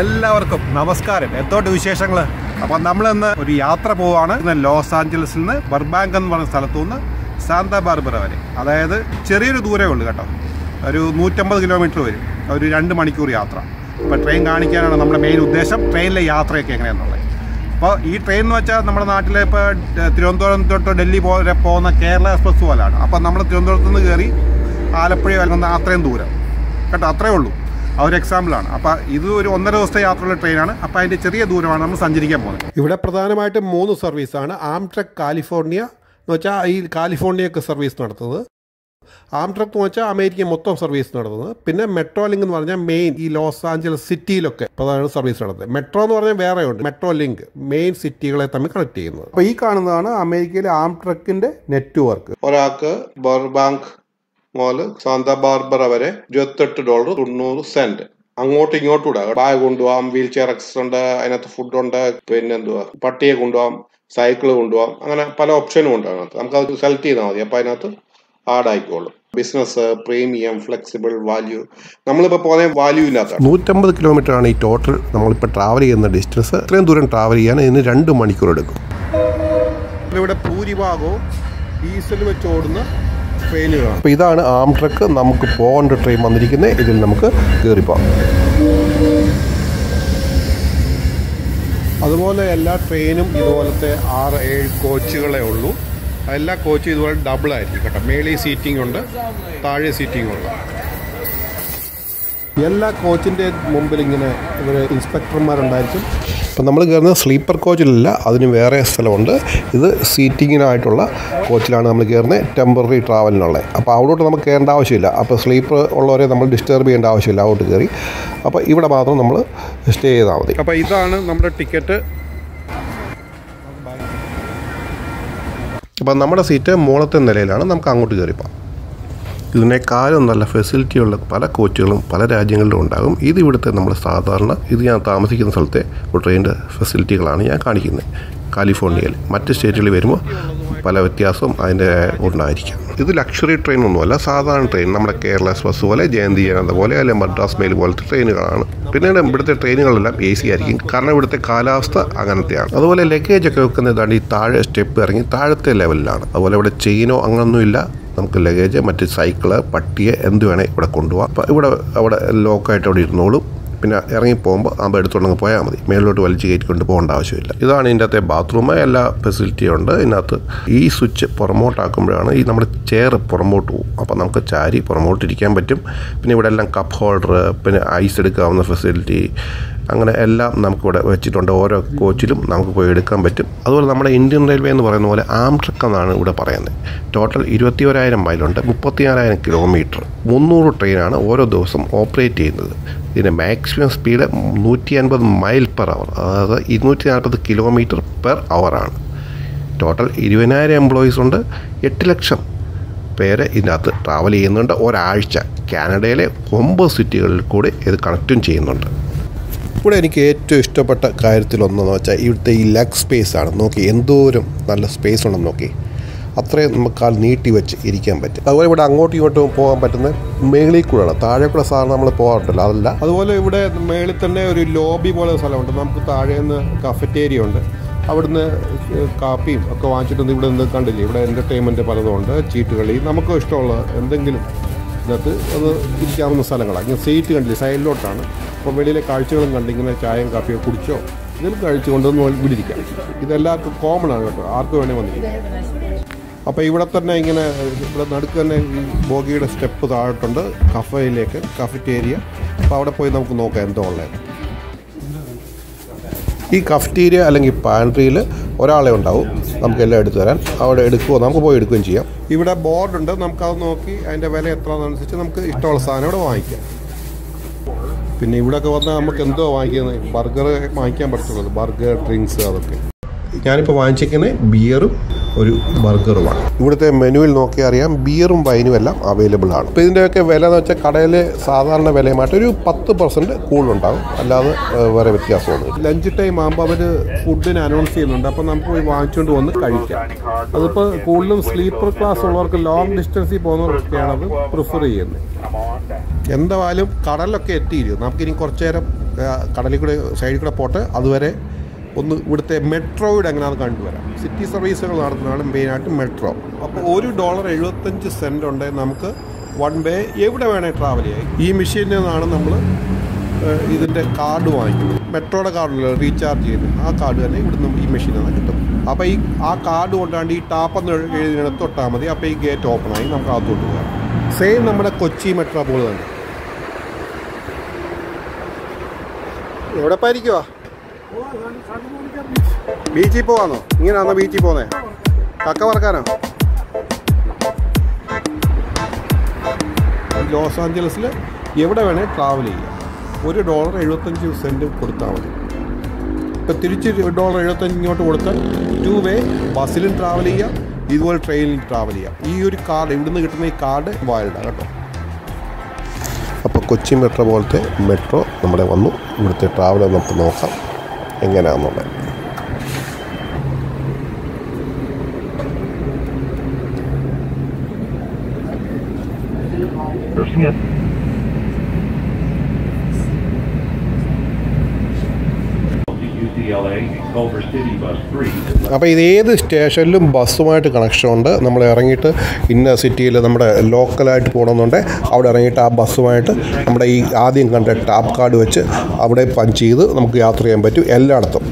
എല്ലാവർക്കും നമസ്കാരം. എത്തോട്ട് വിശേഷങ്ങൾ അപ്പം നമ്മളിന്ന് ഒരു യാത്ര പോവാണ്. ഇന്ന് ലോസ് ആഞ്ചലസിൽ നിന്ന് ബർബാങ്ക് എന്ന് പറഞ്ഞ സ്ഥലത്തു നിന്ന് സാന്താ ബാർബറ വരെ. അതായത് ചെറിയൊരു ദൂരമേ ഉള്ളൂ കേട്ടോ. ഒരു നൂറ്റമ്പത് കിലോമീറ്റർ വരും. ഒരു രണ്ട് മണിക്കൂർ യാത്ര. അപ്പോൾ ട്രെയിൻ കാണിക്കാനാണ് നമ്മുടെ മെയിൻ ഉദ്ദേശം. ട്രെയിനിലെ യാത്രയൊക്കെ എങ്ങനെയാണെന്നുള്ളത് അപ്പോൾ ഈ ട്രെയിൻ എന്ന് വെച്ചാൽ നമ്മുടെ നാട്ടിലെ ഇപ്പോൾ തിരുവനന്തപുരം തൊട്ട് ഡൽഹി പോലെ പോകുന്ന കേരള എക്സ്പ്രസ് പോലെയാണ് അപ്പോൾ നമ്മൾ തിരുവനന്തപുരത്ത് നിന്ന് കയറി ആലപ്പുഴ വരുന്ന അത്രയും ദൂരം. കേട്ടോ അത്രയേ ഉള്ളൂ. ആ ഒരു എക്സാമ്പിളാണ് അപ്പോൾ ഇത് ഒരു ഒന്നര ദിവസത്തെ യാത്രയുള്ള ട്രെയിനാണ്. അപ്പോൾ അതിന്റെ ചെറിയ ദൂരമാണ് നമ്മൾ സഞ്ചരിക്കാൻ പോകുന്നത്. ഇവിടെ പ്രധാനമായിട്ടും മൂന്ന് സർവീസാണ് ആംട്രക് കാലിഫോർണിയ എന്ന് വെച്ചാൽ ഈ കാലിഫോർണിയൊക്കെ സർവീസ് നടത്തുന്നത്. ആംട്രക് എന്ന് വെച്ചാൽ അമേരിക്ക മൊത്തം സർവീസ് നടത്തുന്നത്. പിന്നെ മെട്രോ ലിങ്ക് എന്ന് പറഞ്ഞാൽ മെയിൻ ഈ ലോസ് ആഞ്ചലസ് സിറ്റിയിലൊക്കെ പ്രധാന സർവീസ് നടത്തുന്നത്. മെട്രോ എന്ന് പറഞ്ഞാൽ വേറെ ഉണ്ട് മെട്രോ ലിങ്ക് മെയിൻ സിറ്റികളെ തമ്മിൽ കണക്ട് ചെയ്യുന്നത്. അപ്പോൾ ഈ കാണുന്നതാണ് അമേരിക്കയിലെ ആംട്രക്കിന്റെ നെറ്റ്വർക്ക് ഒരാൾക്ക് ബർബാങ്ക് മുതൽ സാന്താ ബാർബറ വരെ ഇരുപത്തെട്ട് ഡോളർ തൊണ്ണൂറ് സെന്റ്. അങ്ങോട്ടും ഇങ്ങോട്ടും ഇടാം. ബാഗ് കൊണ്ടുപോകാം വീൽ ചെയർ എക്സസ് ഉണ്ട് അതിനകത്ത് ഫുഡുണ്ട് പിന്നെ എന്തുവാ പട്ടിയെ കൊണ്ടുപോകാം സൈക്കിൾ കൊണ്ടുപോകാം അങ്ങനെ പല ഓപ്ഷനും ഉണ്ട് അതിനകത്ത്. നമുക്ക് അത് സെലക്ട് ചെയ്താൽ മതി. അപ്പൊ അതിനകത്ത് ആഡ് ആയിക്കോളും. ബിസിനസ് പ്രീമിയം ഫ്ലെക്സിബിൾ വാല്യൂ നമ്മളിപ്പോൾ പോകുന്ന വാല്യൂ ഇല്ലാത്ത നൂറ്റമ്പത് കിലോമീറ്റർ ആണ് ഈ ടോട്ടൽ നമ്മളിപ്പോൾ ട്രാവൽ ചെയ്യുന്ന ഡിസ്റ്റൻസ് ഇത്രയും ദൂരം ട്രാവൽ ചെയ്യാൻ ഇതിന് രണ്ട് മണിക്കൂർ എടുക്കും. ഇവിടെ ഭൂരിഭാഗവും ഡീസൽ വെച്ച് ഓടുന്ന അപ്പോൾ ഇതാണ് ആം ട്രക്ക് നമുക്ക് പോകേണ്ട ട്രെയിൻ വന്നിരിക്കുന്നത് ഇതിൽ നമുക്ക് കയറിപ്പോകാം അതുപോലെ എല്ലാ ട്രെയിനും ഇതുപോലത്തെ ആറ് ഏഴ് കോച്ചുകളേ ഉള്ളൂ. എല്ലാ കോച്ചും ഇതുപോലെ ഡബിൾ ആയിരിക്കും കേട്ടോ. മേളി സീറ്റിംഗ് ഉണ്ട് താഴെ സീറ്റിംഗ് ഉണ്ട് എല്ലാ കോച്ചിന്റെ മുമ്പിൽ ഇങ്ങനെ ഇവർ ഇൻസ്പെക്ടർമാരുണ്ടായിരിക്കും. അപ്പം നമ്മൾ കയറുന്നത് സ്ലീപ്പർ കോച്ചിലല്ല അതിന് വേറെ സ്ഥലമുണ്ട്. ഇത് സീറ്റിങ്ങിനായിട്ടുള്ള കോച്ചിലാണ് നമ്മൾ കയറുന്നത് ടെമ്പററി ട്രാവലിനുള്ളത് അപ്പോൾ അവിടോട്ട് നമുക്ക് കയറേണ്ട ആവശ്യമില്ല. അപ്പോൾ സ്ലീപ്പർ ഉള്ളവരെ നമ്മൾ ഡിസ്റ്റർബ് ചെയ്യേണ്ട ആവശ്യമില്ല അങ്ങോട്ട് കയറി. അപ്പോൾ ഇവിടെ മാത്രം നമ്മൾ സ്റ്റേ ചെയ്താൽ മതി. അപ്പോൾ ഇതാണ് നമ്മുടെ ടിക്കറ്റ്. അപ്പം നമ്മുടെ സീറ്റ് മുകളത്തെ നിലയിലാണ്. നമുക്ക് അങ്ങോട്ട് കയറിപ്പോകാം ഇതിനേക്കാളും നല്ല ഫെസിലിറ്റിയുള്ള പല കോച്ചുകളും പല രാജ്യങ്ങളിലും ഉണ്ടാകും. ഇത് ഇവിടുത്തെ നമ്മൾ സാധാരണ ഇത് ഞാൻ താമസിക്കുന്ന സ്ഥലത്തെ ട്രെയിനിന്റെ ഫെസിലിറ്റികളാണ് ഞാൻ കാണിക്കുന്നത്. കാലിഫോർണിയയിൽ. മറ്റ് സ്റ്റേറ്റുകളിൽ വരുമ്പോൾ പല വ്യത്യാസവും അതിന്റെ ഉണ്ടായിരിക്കാം. ഇത് ലക്ഷറി ട്രെയിൻ ഒന്നുമല്ല സാധാരണ ട്രെയിൻ നമ്മുടെ കേരള എക്സ്പ്രസ് പോലെ ജയന്തി ജനത പോലെ അല്ലെങ്കിൽ മദ്രാസ് മെയിൽ പോലത്തെ ട്രെയിനുകളാണ് പിന്നീട് ഇവിടുത്തെ ട്രെയിനുകളെല്ലാം എ സി ആയിരിക്കും. കാരണം ഇവിടുത്തെ കാലാവസ്ഥ അങ്ങനത്തെയാണ്. അതുപോലെ ലഗേജ് ഒക്കെ വെക്കുന്നതാണ് ഈ താഴെ സ്റ്റെപ്പ് ഇറങ്ങി താഴത്തെ ലെവലിലാണ് അതുപോലെ ഇവിടെ ചെയിനോ അങ്ങനൊന്നുമില്ല. നമുക്ക് ലഗേജ് മറ്റ് സൈക്കിൾ പട്ടിയെ എന്ത് വേണേൽ ഇവിടെ കൊണ്ടുപോകാം അപ്പോൾ ഇവിടെ അവിടെ ലോക്കായിട്ട് അവിടെ ഇരുന്നോളും. പിന്നെ ഇറങ്ങി പോകുമ്പോൾ ആ എടുത്തുകൊണ്ടങ്ങ് പോയാൽ മതി. മേളിലോട്ട് വലിച്ച് കയറ്റിക്കൊണ്ട് പോകേണ്ട ആവശ്യമില്ല. ഇതാണ് ഇതിന്റെ അകത്തെ ബാത്റൂം. എല്ലാ ഫെസിലിറ്റിയും ഉണ്ട് ഇതിനകത്ത്. ഈ സ്വിച്ച് പുറമോട്ടാക്കുമ്പോഴാണ് ഈ നമ്മുടെ ചെയർ പുറമോട്ട് പോകും അപ്പോൾ നമുക്ക് ചാരി പുറമോട്ട് ഇരിക്കാൻ പറ്റും. പിന്നെ ഇവിടെ എല്ലാം കപ്പ് ഹോൾഡർ പിന്നെ ഐസ് എടുക്കാവുന്ന ഫെസിലിറ്റി അങ്ങനെ എല്ലാം നമുക്കിവിടെ വെച്ചിട്ടുണ്ട്. ഓരോ കോച്ചിലും നമുക്ക് പോയി എടുക്കാൻ പറ്റും. അതുപോലെ നമ്മുടെ ഇന്ത്യൻ റെയിൽവേ എന്ന് പറയുന്ന പോലെ ആംട്രക്ക് എന്നാണ് ഇവിടെ പറയുന്നത്. ടോട്ടൽ ഇരുപത്തി ഒരായിരം മൈലുണ്ട്. മുപ്പത്തിയാറായിരം കിലോമീറ്റർ. മുന്നൂറ് ട്രെയിനാണ് ഓരോ ദിവസം ഓപ്പറേറ്റ് ചെയ്യുന്നത്. ഇതിന്റെ മാക്സിമം സ്പീഡ് നൂറ്റി അൻപത് മൈൽ പെർ അവർ. അതായത് ഇരുന്നൂറ്റി നാൽപ്പത് കിലോമീറ്റർ പെർ അവറാണ് ടോട്ടൽ ഇരുപതിനായിരം എംപ്ലോയീസ് ഉണ്ട്. എട്ട് ലക്ഷം പേര് ഇതിനകത്ത് ട്രാവൽ ചെയ്യുന്നുണ്ട്. ഒരാഴ്ച കാനഡയിലെ ഒമ്പത് സിറ്റികളിൽ കൂടി ഇത് കണക്റ്റും ചെയ്യുന്നുണ്ട്. ഇവിടെ എനിക്ക് ഏറ്റവും ഇഷ്ടപ്പെട്ട കാര്യത്തിലൊന്നെന്ന് വെച്ചാൽ ഇവിടുത്തെ ഈ ലെഗ് സ്പേസ് ആണ്. നോക്കി എന്തോരം നല്ല സ്പേസ് ഉണ്ടെന്ന് നോക്കി. അത്രയും നമുക്ക് കാൽ നീട്ടി വെച്ച് ഇരിക്കാൻ പറ്റും. അതുപോലെ ഇവിടെ അങ്ങോട്ടും ഇങ്ങോട്ടും പോകാൻ പറ്റുന്ന മേളിൽ കൂടെയാണ്. താഴെ കൂടെ സാധാരണ നമ്മൾ പോകാറുണ്ടല്ലോ അതല്ല? അതുപോലെ ഇവിടെ മേളിൽ തന്നെ ഒരു ലോബി പോലെ സ്ഥലമുണ്ട്. നമുക്ക് താഴെ നിന്ന് കഫറ്റേരിയ ഉണ്ട്. അവിടുന്ന് കാപ്പിയും ഒക്കെ വാങ്ങിച്ചിട്ടൊന്നും ഇവിടെ നിന്ന് കണ്ടില്ലേ? ഇവിടെ എന്റർടൈൻമെന്റ് പലതും ഉണ്ട് ചീട്ടുകളി നമുക്ക് ഇഷ്ടമുള്ള എന്തെങ്കിലും ഇതിനകത്ത് അത് ഇരിക്കാവുന്ന സ്ഥലങ്ങളാണ്. ഇങ്ങനെ സീറ്റ് കണ്ടില്ല? സൈഡിലോട്ടാണ്. അപ്പോൾ വെളിയിലെ കാഴ്ചകളും കണ്ട് ഇങ്ങനെ ചായയും കാപ്പിയോ കുടിച്ചോ ഇതിൽ കഴിച്ചുകൊണ്ട് ഇവിടെ ഇരിക്കാം. ഇതെല്ലാവർക്കും കോമൺ ആണ് കേട്ടോ. ആർക്കും വേണേ വന്നിരിക്കാം. അപ്പോൾ ഇവിടെ തന്നെ ഇങ്ങനെ ഇവിടെ നടുക്ക് തന്നെ ഈ ബോഗിയുടെ സ്റ്റെപ്പ് താഴോട്ടുണ്ട്. കഫയിലേക്ക് കഫറ്റേരിയ. അപ്പോൾ അവിടെ പോയി നമുക്ക് നോക്കാം എന്തോ ഉള്ളത്. ഈ കഫറ്റീരിയ അല്ലെങ്കിൽ പാൻട്രിയിൽ ഒരാളെ ഉണ്ടാവും. നമുക്ക് എല്ലാം എടുത്തു തരാൻ. അവിടെ എടുക്കുമോ നമുക്ക് പോയി എടുക്കുകയും ചെയ്യാം. ഇവിടെ ബോർഡുണ്ട് നമുക്കത് നോക്കി അതിന്റെ വില എത്രയാണെന്നനുസരിച്ച് നമുക്ക് ഇഷ്ടമുള്ള സാധനം ഇവിടെ വാങ്ങിക്കാം. പിന്നെ ഇവിടെയൊക്കെ വന്നാൽ നമുക്ക് എന്തോ വാങ്ങിക്കുന്നത്? ബർഗർ വാങ്ങിക്കാൻ പറ്റുള്ളൂ ബർഗർ ഡ്രിങ്ക്സ് അതൊക്കെ. ഞാനിപ്പോൾ വാങ്ങിച്ചിരിക്കുന്നത് ബിയറും ഒരു ബർഗറുമാണ് ഇവിടുത്തെ മെനുവിൽ നോക്കി അറിയാം ബിയറും വൈനും എല്ലാം അവൈലബിൾ ആണ്. അപ്പോൾ ഇതിന്റെയൊക്കെ വില എന്ന് വെച്ചാൽ കടയിൽ സാധാരണ വിലയുമായിട്ട് ഒരു പത്ത് പെർസെന്റ് കൂടുതലുണ്ടാകും അല്ലാതെ വേറെ വ്യത്യാസമൊന്നും ലഞ്ച് ടൈം ആകുമ്പോൾ അവർ ഫുഡിന് അനൗൺസ് ചെയ്യുന്നുണ്ട്. അപ്പോൾ നമുക്ക് പോയി വാങ്ങിച്ചുകൊണ്ട് വന്ന് കഴിക്കാം. അതിപ്പോൾ കൂടുതലും സ്ലീപ്പർ ക്ലാസ് ഉള്ളവർക്ക് ലോങ് ഡിസ്റ്റൻസിൽ പോകുന്നവർക്കൊക്കെയാണ് അത് പ്രിഫർ ചെയ്യുന്നത്. എന്തായാലും കടലൊക്കെ എത്തിയിരിക്കും നമുക്കിനി കുറച്ചു നേരം കടലിൽ കൂടെ സൈഡിൽ കൂടെ പോട്ടെ അതുവരെ ഒന്ന് ഇവിടുത്തെ മെട്രോയുടെ എങ്ങനെയാണെന്ന് കണ്ടുവരാം. സിറ്റി സർവീസുകൾ നടത്തുന്നതാണ് മെയിനായിട്ട് മെട്രോ. അപ്പോൾ ഒരു ഡോളർ എഴുപത്തഞ്ച് സെന്റ് ഉണ്ടെങ്കിൽ നമുക്ക് വൺ വേ എവിടെ വേണേൽ ട്രാവൽ ചെയ്യാം. ഈ മെഷീനിൽ നിന്നാണ് നമ്മൾ ഇതിന്റെ കാർഡ് വാങ്ങിക്കുന്നത്. മെട്രോയുടെ കാർഡിൽ റീചാർജ് ചെയ്യുന്നത്. ആ കാർഡ് തന്നെ ഇവിടുന്ന് ഈ മെഷീനിൽ നിന്ന് കിട്ടും. അപ്പോൾ ഈ ആ കാർഡ് കൊണ്ടാണ്ട് ഈ ടാപ്പെന്ന് എഴുതിനെ തൊട്ടാൽ മതി. അപ്പോൾ ഈ ഗേറ്റ് ഓപ്പൺ ആയി നമുക്ക് അകത്തോട്ട് പോകാം. സെയിം നമ്മുടെ കൊച്ചി മെട്രോ പോലെ തന്നെ. എവിടെ പായിരിക്കുവാ ബീച്ചിൽ പോവാന്നോ? ഇങ്ങനെയാണോ ബീച്ചിൽ പോന്നെ? കക്ക വറക്കാനോ ലോസ് ആഞ്ചലസിൽ എവിടെ വേണേൽ ട്രാവൽ ചെയ്യാം. ഒരു ഡോളർ എഴുപത്തഞ്ച് സെന്റ് കൊടുത്താൽ മതി. ഇപ്പം തിരിച്ച് ഡോളർ എഴുപത്തഞ്ച് ഇങ്ങോട്ട് കൊടുത്താൽ ടു വേ ബസ്സിലും ട്രാവൽ ചെയ്യാം ഇതുപോലെ ട്രെയിനിൽ ട്രാവൽ ചെയ്യാം. ഈ ഒരു കാർഡ് ഇവിടുന്ന് കിട്ടുന്ന ഈ കാർഡ് വാലിഡാണ് കേട്ടോ. അപ്പോൾ കൊച്ചി മെട്രോ പോലത്തെ മെട്രോ നമ്മുടെ വന്നു. ഇവിടുത്തെ ട്രാവൽ നമുക്ക് നോക്കാം. എങ്ങനെയാണെന്നുള്ളത് UCLA അപ്പോൾ ഇത് ഏത് സ്റ്റേഷനിലും ബസ്സുമായിട്ട് കണക്ഷൻ ഉണ്ട്. നമ്മൾ ഇറങ്ങിയിട്ട് ഇന്ന സിറ്റിയിൽ നമ്മുടെ ലോക്കലായിട്ട് പോകണമെന്നുണ്ട്. അവിടെ ഇറങ്ങിയിട്ട് ആ ബസ്സുമായിട്ട് നമ്മുടെ ഈ ആദ്യം കണ്ട ടാപ്പ് കാർഡ് വെച്ച് അവിടെ പഞ്ച് ചെയ്ത് നമുക്ക് യാത്ര ചെയ്യാൻ പറ്റും എല്ലായിടത്തും.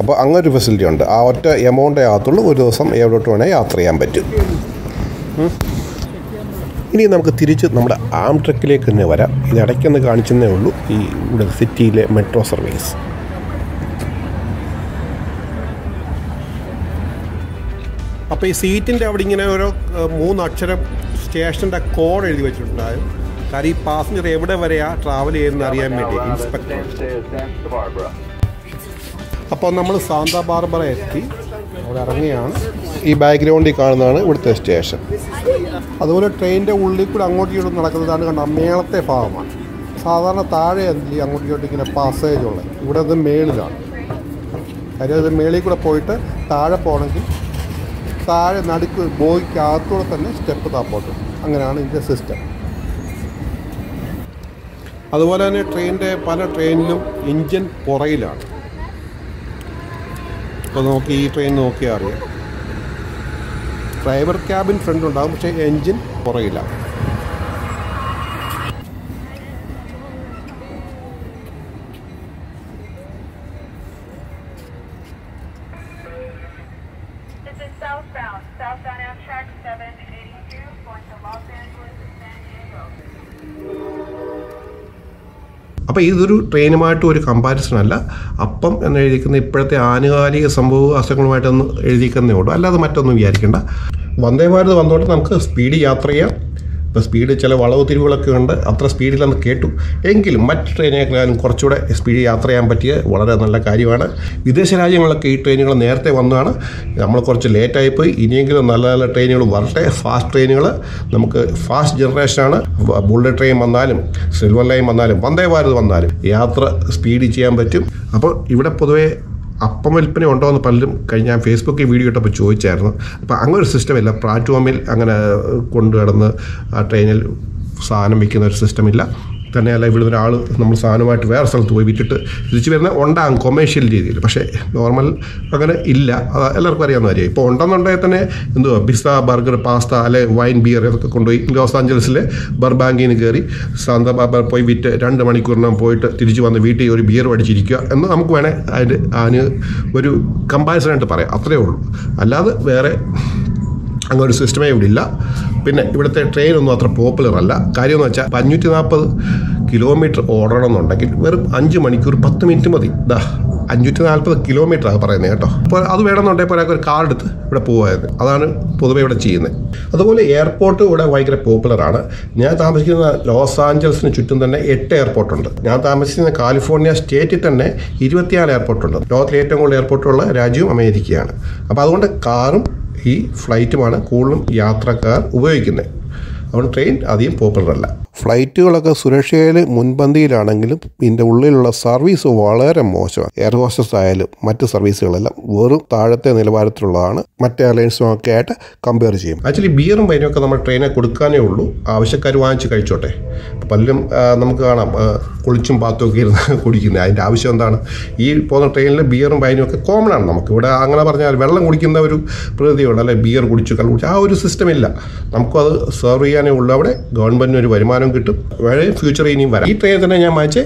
അപ്പോൾ അങ്ങനെ ഒരു ഫെസിലിറ്റി ഉണ്ട്. ആ ഒറ്റ എമൗണ്ടേ ആകത്തുള്ളൂ. ഒരു ദിവസം എവിടോട്ട് വേണേൽ യാത്ര ചെയ്യാൻ പറ്റും. ഇനി നമുക്ക് തിരിച്ച് നമ്മുടെ ആം ട്രക്കിലേക്ക് തന്നെ വരാം. ഇത് ഇടയ്ക്കൊന്ന് കാണിച്ചെന്നേ ഉള്ളൂ. ഈ ഇവിടെ സിറ്റിയിലെ മെട്രോ സർവീസ് അപ്പോൾ ഈ സീറ്റിന്റെ അവിടെ ഇങ്ങനെ ഓരോ മൂന്നക്ഷരം മൂന്ന് അക്ഷരം സ്റ്റേഷന്റെ കോഡ് എഴുതി വെച്ചിട്ടുണ്ടായിരുന്നു കാര്യം ഈ പാസഞ്ചർ എവിടെ വരെയാ ട്രാവൽ ചെയ്യുന്നത് അറിയാൻ വേണ്ടി ഇൻസ്പെക്ടർ അപ്പോൾ നമ്മൾ സാന്താ ബാർബറ എത്തി. അവിടെ ഇറങ്ങിയാണ്. ഈ ബാക്ക്ഗ്രൗണ്ടിൽ കാണുന്നതാണ് ഇവിടുത്തെ സ്റ്റേഷൻ. അതുപോലെ ട്രെയിനിന്റെ ഉള്ളിൽ കൂടെ അങ്ങോട്ടും ഇങ്ങോട്ടും നടക്കുന്നതാണ് കണ്ട മേളത്തെ ഭാഗമാണ്. സാധാരണ താഴെ അങ്ങോട്ടും ഇങ്ങോട്ടും ഇങ്ങനെ പാസേജ് ഉള്ളത്. ഇവിടെ അത് മേളിലാണ്. കാര്യം അത് മേളിൽ കൂടെ പോയിട്ട് താഴെ പോകണമെങ്കിൽ താഴെ നടുക്ക് ബോയ്ക്കകത്തൂടെ തന്നെ സ്റ്റെപ്പ് താപ്പോട്ട്. അങ്ങനെയാണ് ഇതിന്റെ സിസ്റ്റം അതുപോലെ തന്നെ ട്രെയിനിന്റെ പല ട്രെയിനിലും എൻജിൻ പുറയിലാണ്. ഇപ്പോൾ നോക്കി ഈ ട്രെയിൻ നോക്കിയാൽ അറിയാം. ഡ്രൈവർ ക്യാബിൻ ഫ്രണ്ട് ഉണ്ടാകും പക്ഷേ എൻജിൻ പുറയില്ല. Amtrak 782, going to Los Angeles and San Diego. അപ്പോൾ ഇതൊരു ട്രെയിനുമായിട്ട് ഒരു കമ്പാരിസൺ അല്ല. അപ്പം എന്ന് എഴുതിക്കുന്ന ഇപ്പോഴത്തെ ആനുകാലിക സംഭവ അസുഖങ്ങളുമായിട്ടൊന്ന് എഴുതിക്കുന്നേ ഉള്ളൂ. അല്ലാതെ മറ്റൊന്നും വിചാരിക്കേണ്ട. വന്ദേ ഭാരത് വന്നോണ്ട് നമുക്ക് സ്പീഡ് യാത്ര ചെയ്യാം. ഇപ്പോൾ സ്പീഡ് ചില വളവ് തിരിവുകളൊക്കെ ഉണ്ട്. അത്ര സ്പീഡിലെന്ന് കേട്ടു. എങ്കിലും മറ്റ് ട്രെയിനേക്കാളും കുറച്ചുകൂടെ സ്പീഡ് യാത്ര ചെയ്യാൻ പറ്റിയ വളരെ നല്ല കാര്യമാണ്. വിദേശ രാജ്യങ്ങളൊക്കെ ഈ ട്രെയിനുകൾ നേരത്തെ വന്നതാണ്. നമ്മൾ കുറച്ച് ലേറ്റായിപ്പോയി ഇനിയെങ്കിലും നല്ല നല്ല ട്രെയിനുകൾ വരട്ടെ. ഫാസ്റ്റ് ട്രെയിനുകൾ നമുക്ക് ഫാസ്റ്റ് ജനറേഷനാണ് ബുള്ളറ്റ് ട്രെയിൻ വന്നാലും സിൽവർ ലൈൻ വന്നാലും വന്ദേ ഭാരത് വന്നാലും യാത്ര സ്പീഡ് ചെയ്യാൻ പറ്റും. അപ്പോൾ ഇവിടെ പൊതുവേ അപ്പം വിൽപ്പന ഉണ്ടോ എന്ന് പലരും കഴിഞ്ഞ ഫേസ്ബുക്കിൽ വീഡിയോ ഇട്ടപ്പോൾ ചോദിച്ചായിരുന്നു. അപ്പോൾ അങ്ങനെ ഒരു സിസ്റ്റം ഇല്ല പ്ലാറ്റ്ഫോമിൽ അങ്ങനെ കൊണ്ടു കിടന്ന് ട്രെയിനിൽ സാധനം വിൽക്കുന്ന ഒരു സിസ്റ്റം ഇല്ല. തന്നെയല്ല ഇവിടെ ഒരാൾ നമ്മൾ സാധനമായിട്ട് വേറെ സ്ഥലത്ത് പോയി വിറ്റിട്ട് തിരിച്ചു വരുന്ന ഉണ്ടാകും കൊമേഴ്ഷ്യൽ രീതിയിൽ. പക്ഷേ നോർമൽ അങ്ങനെ ഇല്ല. എല്ലാവർക്കും അറിയാവുന്ന കാര്യം ഇപ്പോൾ ഉണ്ടെന്നുണ്ടെങ്കിൽ തന്നെ എന്തുവാ? പിസ്സ ബർഗർ പാസ്ത അല്ലെ വൈൻ ബിയർ ഇതൊക്കെ കൊണ്ടുപോയി ലോസ് ആഞ്ചലസിലെ ബർബാങ്കിന് കയറി സാന്ത പോയി വിറ്റ് രണ്ട് മണിക്കൂറിനകം പോയിട്ട് തിരിച്ചു വന്ന് വീട്ടിൽ ഒരു ബിയർ അടിച്ചിരിക്കുക എന്ന് നമുക്ക് വേണേൽ അതിന്റെ അതിന് ഒരു കമ്പാരിസൺ ആയിട്ട് പറയാം. അത്രയേ ഉള്ളൂ. അല്ലാതെ വേറെ അങ്ങനെ ഒരു സിസ്റ്റമേ ഇവിടെ ഇല്ല പിന്നെ ഇവിടുത്തെ ട്രെയിൻ ഒന്നും അത്ര പോപ്പുലർ അല്ല. കാര്യം എന്ന് വെച്ചാൽ അഞ്ഞൂറ്റി നാൽപ്പത് കിലോമീറ്റർ ഓടണം എന്നുണ്ടെങ്കിൽ വെറും അഞ്ച് മണിക്കൂർ പത്ത് മിനിറ്റ് മതി. ദാ അഞ്ഞൂറ്റി നാൽപ്പത് കിലോമീറ്റർ ആണ് പറയുന്നത് കേട്ടോ. അപ്പോൾ അത് വേണമെന്നുണ്ടെങ്കിൽ ഒരാൾക്ക് ഒരു കാർഡ് എടുത്ത് ഇവിടെ പോകുമായിരുന്നു അതാണ് പൊതുവെ ഇവിടെ ചെയ്യുന്നത് അതുപോലെ എയർപോർട്ട് ഇവിടെ ഭയങ്കര പോപ്പുലറാണ് ഞാൻ താമസിക്കുന്ന ലോസ് ആഞ്ചൽസിന് ചുറ്റും തന്നെ എട്ട് എയർപോർട്ടുണ്ട് ഞാൻ താമസിക്കുന്ന കാലിഫോർണിയ സ്റ്റേറ്റിൽ തന്നെ ഇരുപത്തിയാറ് എയർപോർട്ടുണ്ട് ലോകത്തിലെ ഏറ്റവും കൂടുതൽ എയർപോർട്ടുള്ള രാജ്യവും അമേരിക്കയാണ്. അപ്പോൾ അതുകൊണ്ട് കാറും ഈ ഫ്ലൈറ്റുമാണ് കൂടുതലും യാത്രക്കാർ ഉപയോഗിക്കുന്നത്. അതുകൊണ്ട് ട്രെയിൻ അധികം പോപ്പുലർ അല്ല. ഫ്ലൈറ്റുകളൊക്കെ സുരക്ഷയിൽ മുൻപന്തിയിലാണെങ്കിലും ഇതിന്റെ ഉള്ളിലുള്ള സർവീസ് വളരെ മോശമാണ്. എയർ ഹോസ്റ്റസ് ആയാലും മറ്റ് സർവീസുകളെല്ലാം വെറും താഴത്തെ നിലവാരത്തിലുള്ളതാണ്. മറ്റ് എയർലൈൻസും ഒക്കെ ആയിട്ട് കമ്പയർ ചെയ്യും. ആക്ച്വലി ബിയറും വൈനും ഒക്കെ നമ്മൾ ട്രെയിനെ കൊടുക്കാനേ ഉള്ളൂ. ആവശ്യക്കാർ വാങ്ങിച്ച് കഴിച്ചോട്ടെ. പലരും നമുക്ക് കാണാം. കുളിച്ചും പാത്തും ഒക്കെ ഇരുന്ന് കുടിക്കുന്നത്. അതിന്റെ ആവശ്യം എന്താണ്? ഈ പോകുന്ന ട്രെയിനിൽ ബിയറും വൈനും ഒക്കെ കോമൺ ആണ് നമുക്ക്. ഇവിടെ അങ്ങനെ പറഞ്ഞാൽ വെള്ളം കുടിക്കുന്ന ഒരു പ്രകൃതിയുണ്ട്. അല്ലെ? ബിയർ കുടിച്ചു കള്ളു കുടിച്ചു. ആ ഒരു സിസ്റ്റം ഇല്ല. നമുക്കത് സെർവ് ചെയ്യാനേ ഉള്ളൂ. അവിടെ ഗവൺമെന്റിന് ഒരു വരുമാനം കിട്ടും. വേറെ ഫ്യൂച്ചർ ഇനിയും വരാം. ഈ ട്രെയിനിൽ തന്നെ ഞാൻ വാങ്ങിച്ച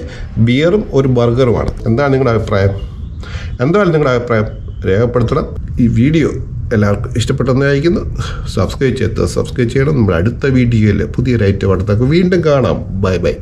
ബിയറും ഒരു ബർഗറുമാണ് എന്താണ് നിങ്ങളുടെ അഭിപ്രായം? എന്താണ് നിങ്ങളുടെ അഭിപ്രായം? രേഖപ്പെടുത്തണം. ഈ വീഡിയോ എല്ലാവർക്കും ഇഷ്ടപ്പെട്ടെന്ന് അയക്കുന്നു സബ്സ്ക്രൈബ് ചെയ്ത് സബ്സ്ക്രൈബ് ചെയ്യണം. നമ്മുടെ അടുത്ത വീഡിയോയിൽ പുതിയൊരു ഐറ്റം അടുത്തൊക്കെ വീണ്ടും കാണാം. Bye bye